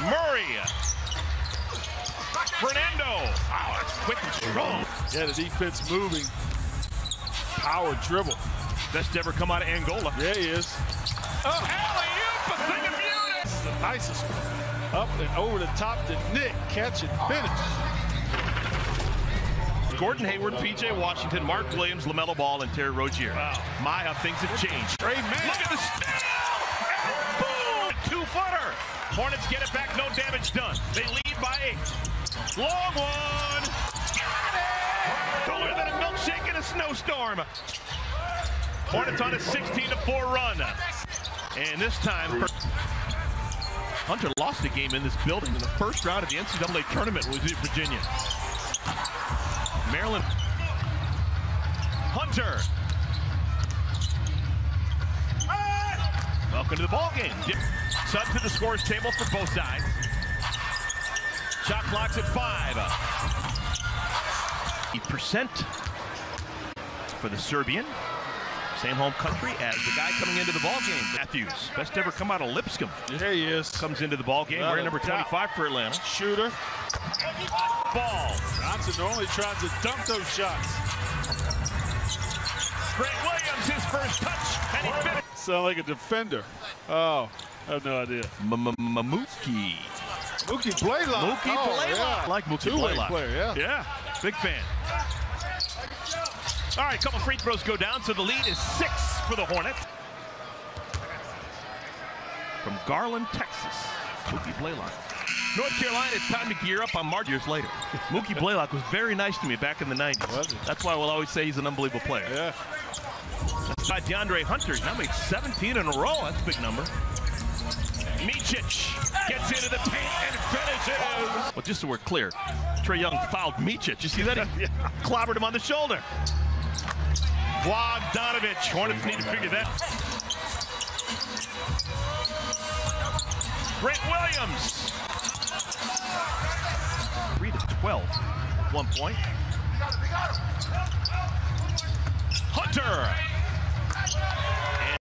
Murray. Fernando. Oh, wow, that's quick and strong. Yeah, the defense moving. Power dribble. Best ever come out of Angola. Yeah, he is. Oh, alley-oop, a thing of beauty. The nicest one. Up and over the top to Nick. Catch and finish. Gordon Hayward, PJ Washington, Mark Williams, LaMelo Ball, and Terry Rozier. Wow. My, how things have changed. Trey man. Look at the steal! Boom! Two-footer. Hornets get it back, no damage done. They lead by eight. Long one. Got it! Cooler than a milkshake in a snowstorm. Hornets on a 16 to 4 run. And this time, Hunter lost a game in this building in the first round of the NCAA tournament with Virginia. Maryland. Hunter. Welcome to the ball game. Sud to the scores table for both sides. Shot clock's at five. Percent for the Serbian. Same home country as the guy coming into the ball game. Mathews, best ever come out of Lipscomb. Yeah, he is. Comes into the ball game. A number 25 for Atlanta. Shooter. Ball. Johnson normally tries to dump those shots. Grant Williams, his first touch, and he. Sound like a defender. Oh, I have no idea. Mamuki. Mookie Blaylock. Mookie oh, Blaylock. Yeah. Like Mookie Two-way Blaylock. player, yeah. Yeah, big fan. All right, a couple free throws go down, so the lead is six for the Hornets. From Garland, Texas, Mookie Blaylock. North Carolina, it's time to gear up on March years later. Mookie Blaylock was very nice to me back in the 90s. Was he? That's why we'll always say he's an unbelievable player. Yeah. That's by DeAndre Hunter. Now made 17 in a row. That's a big number. Micic gets into the paint and finishes. Well, just so we're clear, Trae Young fouled Micic. You see that? He clobbered him on the shoulder. Bogdanovic. Hornets need to figure that. Grant Williams. 3 to 12. One point. Hunter